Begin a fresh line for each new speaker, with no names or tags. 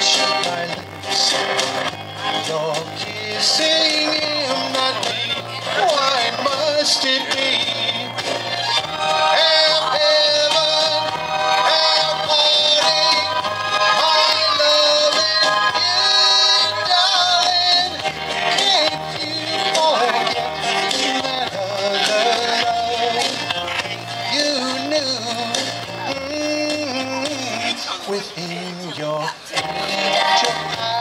touch my lips. Your kissing within your future